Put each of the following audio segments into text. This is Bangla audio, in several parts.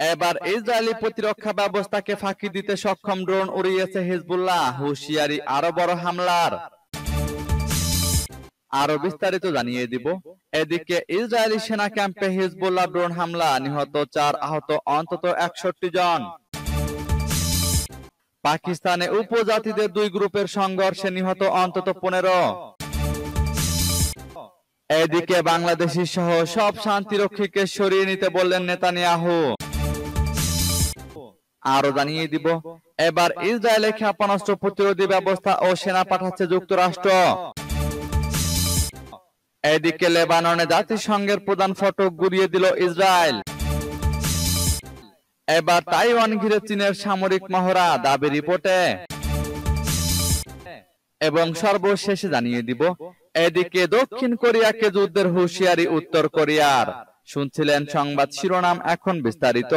এবার ইসরায়েলি প্রতিরক্ষা ব্যবস্থাকে ফাঁকি দিতে সক্ষম ড্রোন উড়িয়েছে হিজবুল্লাহ হুঁশিয়ারি আরও বড় হামলার। আরও বিস্তারিত জানিয়ে দিব। এদিকে ইসরায়েলি সেনা ক্যাম্পে হিজবুল্লাহ ড্রোন হামলা নিহত চার আহত অন্তত একষট্টি জন। পাকিস্তানে উপজাতিদের দুই গ্রুপের সংঘর্ষে নিহত অন্তত পনেরো। এদিকে বাংলাদেশি সহ সব শান্তিরক্ষীকে সরিয়ে নিতে বললেন নেতানিয়াহু। আরও জানিয়ে দিব, এবার ইসরায়েলে ক্ষেপণাস্ত্র প্রতিরোধী ব্যবস্থা ও সেনা পাঠাচ্ছে যুক্তরাষ্ট্র। এদিকে লেবাননে জাতিসংঘের প্রধান ফটক গুড়িয়ে দিল ইসরায়েল। এবার তাইওয়ান ঘিরে চীনের সামরিক মহড়া দাবি রিপোর্টে। এবং সর্বশেষে জানিয়ে দিব, এদিকে দক্ষিণ কোরিয়াকে যুদ্ধের হুঁশিয়ারি উত্তর কোরিয়ার। শুনছিলেন সংবাদ শিরোনাম এখন বিস্তারিত।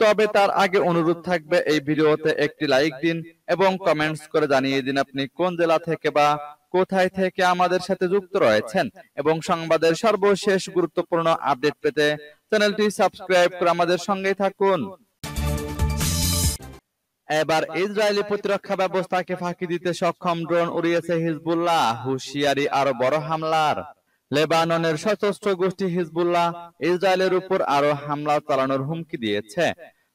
তবে তার আগে অনুরোধ থাকবে এই ভিডিওতে একটি লাইক দিন এবং কমেন্টস করে জানিয়ে দিন আপনি কোন জেলা থেকে বা কোথায় থেকে আমাদের সাথে যুক্ত রয়েছেন এবং সংবাদের সর্বশেষ গুরুত্বপূর্ণ আপডেট পেতে চ্যানেলটি সাবস্ক্রাইব করে আমাদের সঙ্গেই থাকুন। এবার ইসরায়েলি প্রতিরক্ষা ব্যবস্থাকে ফাঁকি দিতে সক্ষম ড্রোন উড়িয়েছে হিজবুল্লাহ। হুঁশিয়ারি আরও বড় হামলার। লেবাননের সশস্ত্র গোষ্ঠী হিজবুল্লাহ ইসরায়েলের উপর আরও হামলা চালানোর হুমকি দিয়েছে।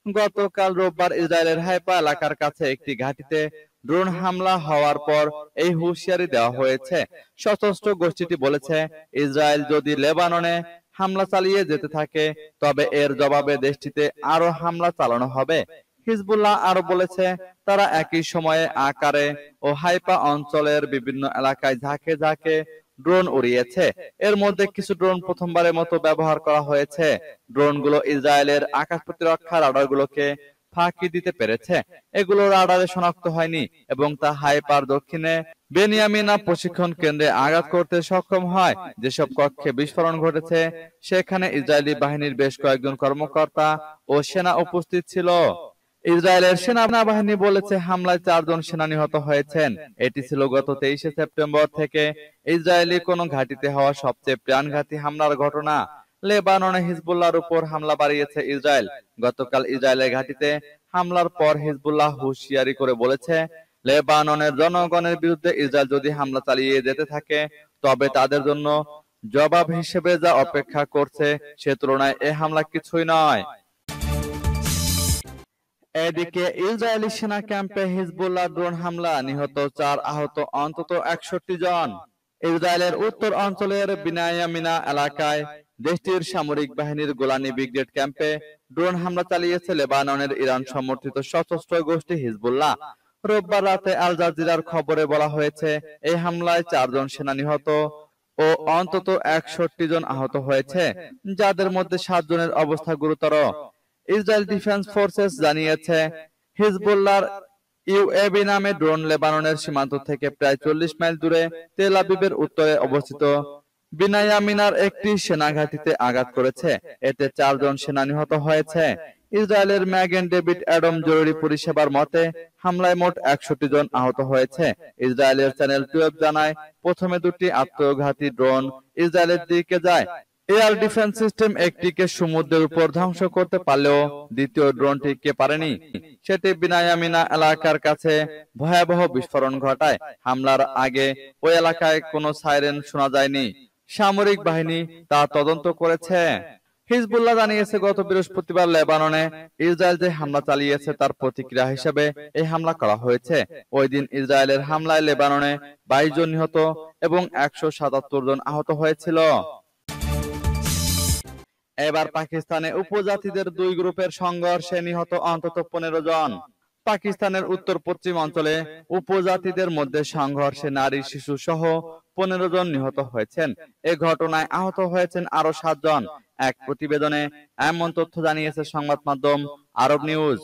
গতকাল রোববার ইসরায়েলের হাইপা এলাকার কাছে একটি ঘাঁটিতে ড্রোন হামলা হওয়ার পর এই হুঁশিয়ারি দেওয়া হয়েছে। সশস্ত্র গোষ্ঠীটি বলেছে, ইসরায়েল যদি লেবাননে হামলা চালিয়ে যেতে থাকে, তবে এর জবাবে দেশটিতে আরও হামলা চালানো হবে। হিজবুল্লাহ আরও বলেছে, তারা একই সময়ে আকারে ও হাইপা অঞ্চলের বিভিন্ন এলাকায় ঝাঁকে ঝাঁকে ড্রোন উড়িয়েছে। এর মধ্যে কিছু ড্রোন প্রথমবারের মতো ব্যবহার করা হয়েছে। ড্রোনগুলো ইসরায়েলের আকাশ প্রতিরক্ষা রাডারগুলোকে ফাঁকি দিতে পেরেছে। এগুলো রাডারে শনাক্ত হয়নি এবং তা হাইপার দক্ষিণে বেনিয়ামিনা প্রশিক্ষণ কেন্দ্রে আঘাত করতে সক্ষম হয়। যেসব কক্ষে বিস্ফোরণ ঘটেছে, সেখানে ইসরায়েলি বাহিনীর বেশ কয়েকজন কর্মকর্তা ও সেনা উপস্থিত ছিল। ইসরায়েলের সেনাবাহিনী বলেছে, হামলায় চারজন সেনা নিহত হয়েছেন। এটি ছিল গত তেইশে সেপ্টেম্বর থেকে ইসরায়েলি কোন ঘাঁটিতে হওয়া সবচেয়ে প্রাণঘাতী হামলার ঘটনা। লেবাননে হিজবুল্লাহর উপর হামলা বাড়িয়েছে ইসরায়েল। গতকাল ইসরায়েলের ঘাঁটিতে হামলার পর হিজবুল্লাহ হুঁশিয়ারি করে বলেছে, লেবাননের জনগণের বিরুদ্ধে ইসরায়েল যদি হামলা চালিয়ে যেতে থাকে, তবে তাদের জন্য জবাব হিসেবে যা অপেক্ষা করছে সে তুলনায় এ হামলা কিছুই নয়। এদিকে ইসরায়েলি সেনা ক্যাম্পে হিজবুল্লাহ ড্রোন হামলা নিহত চার আহত, অন্তত একষট্টি জন। ইসরায়েলের উত্তর অঞ্চলের বিনায়ামিনা এলাকায় দেশটির সামরিক বাহিনীর গোলানি ব্রিগেড ক্যাম্পে ড্রোন হামলা চালিয়েছে লেবাননের ইরান সমর্থিত সশস্ত্র গোষ্ঠী হিজবুল্লাহ। রোববার রাতে আল জাজিরার খবরে বলা হয়েছে, এই হামলায় চারজন সেনা নিহত ও অন্তত একষট্টি জন আহত হয়েছে, যাদের মধ্যে সাতজনের অবস্থা গুরুতর। ইসরায়েল ডিফেন্স ফোর্সেস জানিয়েছে হিজবুল্লাহর ইউএবি নামে ড্রোন লেবাননের সীমান্ত থেকে প্রায় চল্লিশ মাইল দূরে তেল আবিবের উত্তরে অবস্থিত বিনায়ামিনার একটি সেনাঘাটিতে আঘাত করেছে। এতে চারজন সেনা নিহত হয়েছে। ইসরায়েলের ম্যাগেন ডেভিড অ্যাডম জরুরি পরিষেবার মতে হামলায় মোট একষট্টি জন আহত হয়েছে। ইসরায়েলের চ্যানেল টুয়েলভ জানায় প্রথমে দুটি আত্মঘাতী ড্রোন ইসরায়েলের দিকে যায়। এয়ার ডিফেন্স সিস্টেম একটিকে সমুদ্রের উপর ধ্বংস করতে পারলেও দ্বিতীয় ড্রোনটিকে পারেনি। সেটি বিনায়ামিনা এলাকার কাছে ভয়াবহ বিস্ফোরণ ঘটায়। হামলার আগে ওই এলাকায় কোনো সাইরেন শোনা যায়নি। সামরিক বাহিনী তা তদন্ত করেছে। হিজবুল্লাহ জানিয়েছে, গত বৃহস্পতিবার লেবাননে ইসরায়েল যে হামলা চালিয়েছে তার প্রতিক্রিয়া হিসেবে এই হামলা করা হয়েছে। ওই দিন ইসরায়েলের হামলায় লেবাননে বাইশ জন নিহত এবং একশো সাতাত্তর জন আহত হয়েছিল। এবার পাকিস্তানে উপজাতিদের দুই গ্রুপের সংঘর্ষে নিহত অন্তত পনেরো জন। পাকিস্তানের উত্তর পশ্চিম অঞ্চলে উপজাতিদের মধ্যে সংঘর্ষে নারী শিশু সহ পনেরো জন নিহত হয়েছেন। এ ঘটনায় আহত হয়েছেন আরও সাতজন। এক প্রতিবেদনে এমন তথ্য জানিয়েছে সংবাদ মাধ্যম আরব নিউজ।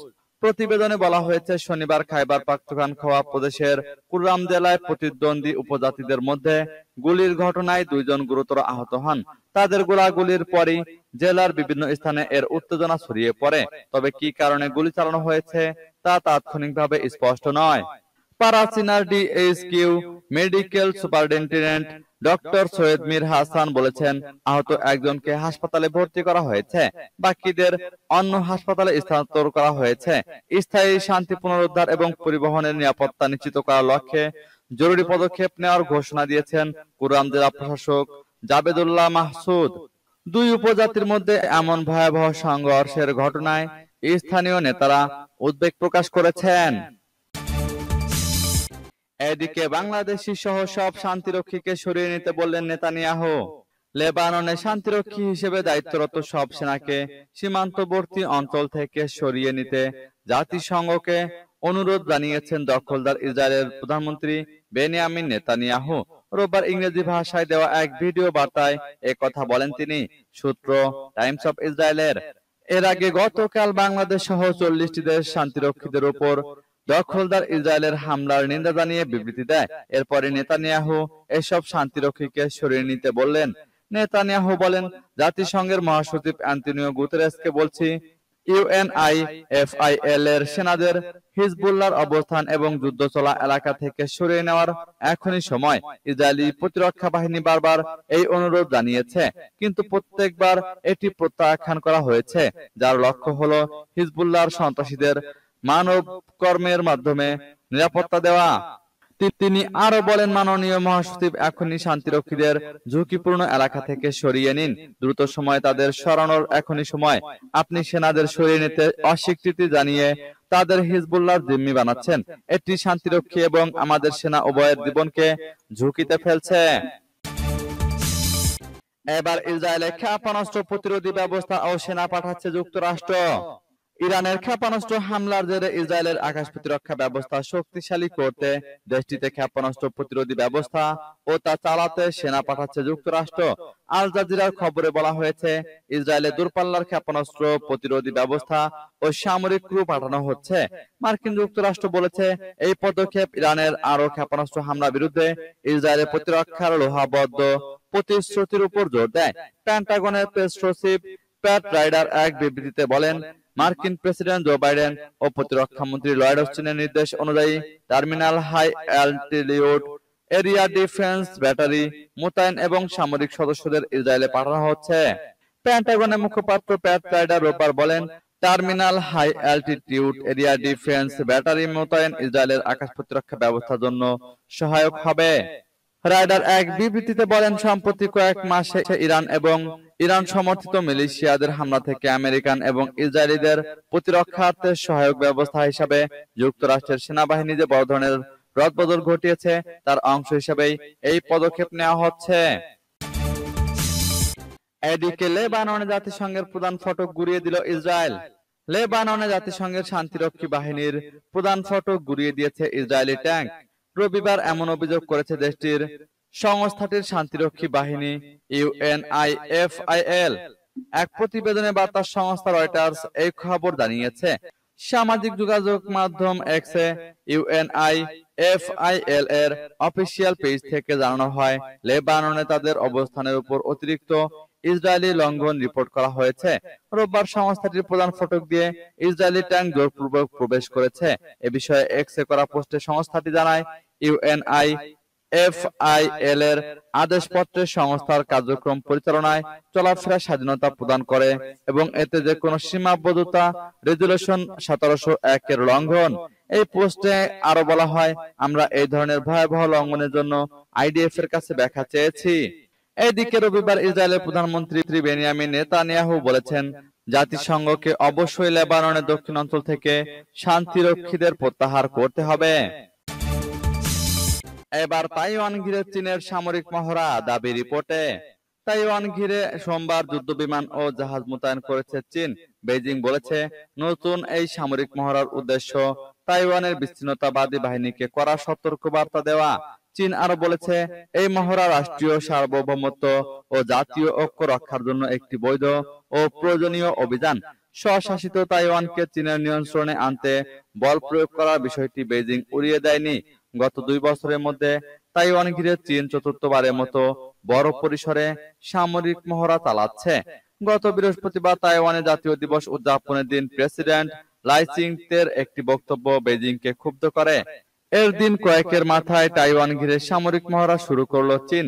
প্রতিবেদনে বলা হয়েছে, শনিবার খাইবার পাখতুনখোয়া প্রদেশের কুররাম জেলায় প্রতিদ্বন্দ্বী উপজাতিদের মধ্যে গুলির ঘটনায় দুইজন গুরুতর আহত হন। তাদের গোলাগুলির পরই জেলার বিভিন্ন স্থানে এর উত্তেজনা ছড়িয়ে পড়ে। তবে কি কারণে গুলি চালানো হয়েছে, তা তাৎক্ষণিকভাবে স্পষ্ট নয়। Parachinar DHQ medical superintendent doctor Syed Mir Hasan বলেছেন আহত একজনকে হাসপাতালে ভর্তি করা হয়েছে। বাকিদের অন্য হাসপাতালে স্থানান্তর করা হয়েছে। স্থায়ী শান্তি পুনরুদ্ধার এবং পরিবহনের নিরাপত্তা নিশ্চিত করার লক্ষ্যে জরুরি পদক্ষেপ নেওয়ার ঘোষণা দিয়েছেন কুরাম জেলা প্রশাসক জাবেদুল্লাহ মাহসুদ। দুই উপজাতির মধ্যে এমন ভয়াবহ সংঘর্ষের ঘটনায় স্থানীয় নেতারা উদ্বেগ প্রকাশ করেছেন। এদিকে বাংলাদেশি সহ সব শান্তিরক্ষীকে সরিয়ে নিতে বললেন নেতানিয়াহু। লেবাননে শান্তিরক্ষী হিসেবে দায়িত্বরত সব সেনাকে সীমান্তবর্তী অঞ্চল থেকে সরিয়ে নিতে জাতিসংঘকে অনুরোধ জানিয়েছেন দখলদার ইসরায়েলের প্রধানমন্ত্রী বেনিয়ামিন নেতানিয়াহু। রোববার ইংরেজি ভাষায় দেওয়া এক ভিডিও বার্তায় এ কথা বলেন তিনি। সূত্র টাইমস অফ ইসরায়েলের। এর আগে গতকাল বাংলাদেশ সহ চল্লিশটি দেশ শান্তিরক্ষীদের উপর দখলদার ইসরায়েলের হামলার নিন্দা জানিয়ে বিবৃতি দেয়। এরপরে নেতানিয়াহু এসব শান্তিরক্ষীকে সরিয়ে নিতে বললেন। নেতানিয়াহু বলেন, জাতিসংঘের মহাসচিব অ্যান্টনিও গুতেরেসকে বলছি ইউএনআইএফআইএল এর সেনাদের হিজবুল্লাহর অবস্থান এবং যুদ্ধ চলা এলাকা থেকে সরিয়ে নেওয়ার এখনই সময়। ইসরায়েলি প্রতিরক্ষা বাহিনী বারবার এই অনুরোধ জানিয়েছে, কিন্তু প্রত্যেকবার এটি প্রত্যাখ্যান করা হয়েছে, যার লক্ষ্য হলো হিজবুল্লাহর সন্ত্রাসীদের মানব কর্মের মাধ্যমে নিরাপত্তা দেওয়া। তিনি আরও বলেন, মাননীয় মহাসচিব, এখনই শান্তিরক্ষীদের ঝুঁকিপূর্ণ এলাকা থেকে সরিয়ে নিন। দ্রুত সময় তাদের সরানোর এখনই সময়। আপনি সেনাদের সরিয়ে নিতে অস্বীকৃতি জানিয়ে তাদের হিজবুল্লাহ জিম্মি বানাচ্ছেন। এটি শান্তিরক্ষী এবং আমাদের সেনা উভয়ের জীবনকে ঝুঁকিতে ফেলছে। এবার ইসরায়েলে ক্ষেপণাস্ত্র প্রতিরোধী ব্যবস্থা ও সেনা পাঠাচ্ছে যুক্তরাষ্ট্র। ইরানের ক্ষেপণাস্ত্র হামলার জেরে ইসরায়েলের আকাশ প্রতিরক্ষা ব্যবস্থা শক্তিশালী করতে দেশটিতে ক্ষেপণাস্ত্র প্রতিরোধী ব্যবস্থা ও তা চালাতে সেনা পাঠাচ্ছে যুক্তরাষ্ট্র। আল জাজিরার খবরে বলা হয়েছে, ইসরায়েলে দূরপাল্লার ক্ষেপণাস্ত্র প্রতিরোধী ব্যবস্থা ও সামরিক ক্রু পাঠানো হচ্ছে। মার্কিন যুক্তরাষ্ট্র বলেছে, এই পদক্ষেপ ইরানের আরও ক্ষেপণাস্ত্র হামলা বিরুদ্ধে ইসরায়েলের প্রতিরক্ষার লোহাবদ্ধ প্রতিশ্রুতির উপর জোর দেয়। প্যান্টাগনের প্রেস সচিব প্যাট রাইডার এক বিবৃতিতে বলেন মার্কিন প্রেসিডেন্ট জো বাইডেন ও প্রতিরক্ষা মন্ত্রী লয়েড অস্টিনের নির্দেশ অনুযায়ী terminal high altitude, area defence, battery, মোতায়েন এবং সামরিক সদস্যদের ইসরায়েলে পাঠানো হচ্ছে। প্যান্টাগনের মুখপাত্র প্যাট রাইডার রোববার বলেন, terminal high altitude area defence, battery, মোতায়েন ইসরায়েলের আকাশ প্রতিরক্ষা ব্যবস্থার জন্য সহায়ক হবে। রাইডার এক বিবৃতিতে বলেন, সম্প্রতি কয়েক মাসে ইরান এবং ইরান সমর্থিত মিলিশিয়াদের হামলা থেকে আমেরিকান এবং ইসরায়েলিদের প্রতিরক্ষার্থে সহায়ক ব্যবস্থা হিসাবে যুক্তরাষ্ট্রের সেনাবাহিনী যে বড় ধরনের রদবদল ঘটিয়েছে, তার অংশ হিসেবেই এই পদক্ষেপ নেওয়া হচ্ছে। এদিকে লেবাননে জাতিসংঘের প্রধান ফটক গুড়িয়ে দিল ইসরায়েল। লেবাননে জাতিসংঘের শান্তিরক্ষী বাহিনীর প্রধান ফটক গুড়িয়ে দিয়েছে ইসরায়েলি ট্যাঙ্ক রবিবার এমন অভিযোগ করেছে দেশটির সংস্থাটির শান্তিরক্ষী বাহিনী ইউএনআইএফআইএল এক প্রতিবেদনে বার্তা সংস্থা রয়টার্স এই খবর জানিয়েছে। সামাজিক যোগাযোগ মাধ্যম এক্সে ইউএনআই এফআইএল এর অফিসিয়াল পেজ থেকে জানানো হয়, লেবাননে তাদের অবস্থানের উপর অতিরিক্ত ইসরায়েলি লঙ্ঘন রিপোর্ট করা হয়েছে। রোববার সংস্থাটির প্রধান ফটক দিয়ে ইসরায়েলি ট্যাঙ্ক জোরপূর্বক প্রবেশ করেছে। এ বিষয়ে এক্সে করা পোস্টে সংস্থাটি জানায় ইউএনআই এফআইএল এর আদেশপত্রে সংস্থার কার্যক্রম পরিচালনায় চলাফেরা স্বাধীনতা প্রদান করে এবং এতে যে কোনো সীমাবদ্ধতা রেজুলেশন সতেরোশো একের লঙ্ঘন। এই পোস্টে আরও বলা হয়, আমরা এই ধরনের ভয়াবহ লঙ্ঘনের জন্য আইডিএফ এর কাছে ব্যাখ্যা চেয়েছি। এদিকে রবিবার ইসরায়েলের প্রধানমন্ত্রী বেনিয়ামিন নেতানিয়াহু বলেছেন, জাতিসংঘকে অবশ্যই লেবাননের দক্ষিণ অঞ্চল থেকে শান্তিরক্ষীদের প্রত্যাহার করতে হবে। এবার তাইওয়ান ঘিরে চীনের সামরিক মহড়া দাবি রিপোর্টে। তাইওয়ান ঘিরে সোমবার যুদ্ধ বিমান ও জাহাজ মোতায়েন করেছে চীন। বেজিং বলেছে, নতুন এই সামরিক মহড়ার উদ্দেশ্য তাইওয়ানের বিচ্ছিন্নতাবাদী বাহিনীকে করা সতর্ক বার্তা দেওয়া। চীন আরও বলেছে এই মহড়া রাষ্ট্রীয় সার্বভৌমত্ব ও জাতীয় ঐক্য রক্ষার জন্য একটি বৈধ ও প্রয়োজনীয় অভিযান। স্বশাসিত তাইওয়ানকে চীনের নিয়ন্ত্রণে আনতে বল প্রয়োগ করার বিষয়টি বেজিং উড়িয়ে দেয়নি। গত দুই বছরের মধ্যে তাইওয়ান ঘিরে চীন চতুর্থবারের মতো বড় পরিসরে সামরিক মহড়া চালাচ্ছে। গত বৃহস্পতিবার তাইওয়ানের জাতীয় দিবস উদযাপনের দিন প্রেসিডেন্ট লাইচিং তের একটি বক্তব্য বেজিংকে ক্ষুব্ধ করে। এর দিন কয়েকের মাথায় তাইওয়ান ঘিরে সামরিক মহড়া শুরু করল চীন।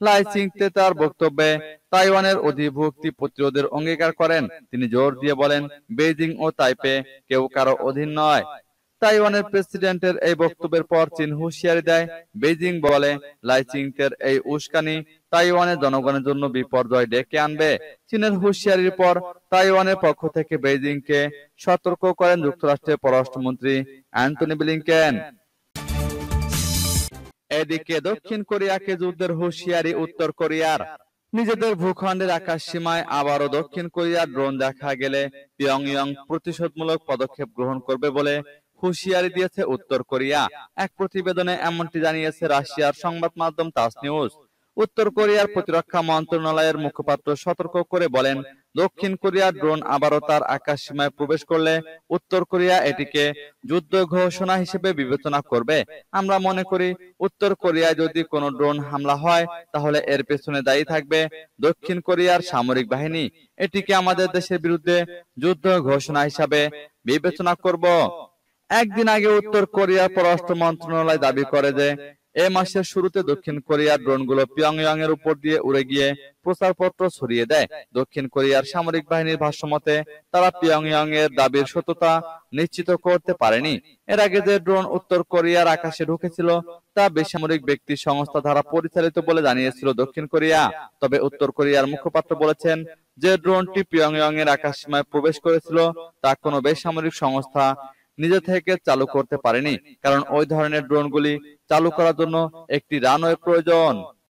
লাই চিংতে তার বক্তব্যে তাইওয়ানের অধিভুক্তি প্রতিরোধের অঙ্গীকার করেন। তিনি জোর দিয়ে বলেন বেইজিং ও তাইপে কেউ কারও অধীন নয়। তাইওয়ানের প্রেসিডেন্টের এই বক্তব্যের পর চীন হুঁশিয়ারি দেয়। বেইজিং বলে লাইচিংতের এই উস্কানি তাইওয়ানের জনগণের জন্য বিপর্যয় ডেকে আনবে। চীনের হুঁশিয়ারির পর তাইওয়ানের পক্ষ থেকে বেইজিংকে সতর্ক করেন যুক্তরাষ্ট্রের পররাষ্ট্রমন্ত্রী অ্যান্টনি ব্লিংকেন এদিকে দক্ষিণ কোরিয়াকে যুদ্ধের হুঁশিয়ারি উত্তর কোরিয়ার। নিজেদের ভূখণ্ডের আকাশ সীমায় আবারও দক্ষিণ কোরিয়ার ড্রোন দেখা গেলে পিয়ংইয়ং প্রতিশোধমূলক পদক্ষেপ গ্রহণ করবে বলে হুঁশিয়ারি দিয়েছে উত্তর কোরিয়া। এক প্রতিবেদনে এমনটি জানিয়েছে রাশিয়ার সংবাদ মাধ্যম তাস নিউজ। উত্তর কোরিয়ার প্রতিরক্ষা মন্ত্রণালয়ের মুখপাত্র সতর্ক করে বলেন দক্ষিণ কোরিয়ার ড্রোন আবারও তার আকাশ সীমায় প্রবেশ করলে উত্তর কোরিয়া এটিকে যুদ্ধ ঘোষণা হিসেবে বিবেচনা করবে। আমরা মনে করি উত্তর কোরিয়ায় যদি কোনো ড্রোন হামলা হয়, তাহলে এর পেছনে দায়ী থাকবে দক্ষিণ কোরিয়ার সামরিক বাহিনী। এটিকে আমাদের দেশের বিরুদ্ধে যুদ্ধ ঘোষণা হিসাবে বিবেচনা করব। একদিন আগে উত্তর কোরিয়ার পররাষ্ট্র মন্ত্রণালয় দাবি করে যে এ মাসের শুরুতে দক্ষিণ কোরিয়ার ড্রোনগুলো পিয়ংইয়ং এর উপর দিয়ে উড়ে গিয়ে প্রচারপত্র ছড়িয়ে দেয়। দক্ষিণ কোরিয়ার সামরিক বাহিনীর ভাষ্যমতে, তারা পিয়ংইয়ং এর দাবির সত্যতা নিশ্চিত করতে পারেনি। এর আগে যে ড্রোন উত্তর কোরিয়ার আকাশে ঢুকেছিল, তা বেসামরিক ব্যক্তি সংস্থা দ্বারা পরিচালিত বলে জানিয়েছিল দক্ষিণ কোরিয়া। তবে উত্তর কোরিয়ার মুখপাত্র বলেছেন, যে ড্রোনটি পিয়ংইয়ং এর আকাশ সীমায় প্রবেশ করেছিল, তা কোনো বেসামরিক সংস্থা নিজে থেকে চালু করতে পারেনি। কারণ ওই ধরনের ড্রোনগুলি চালু করার জন্য একটি রানওয়ে প্রয়োজন।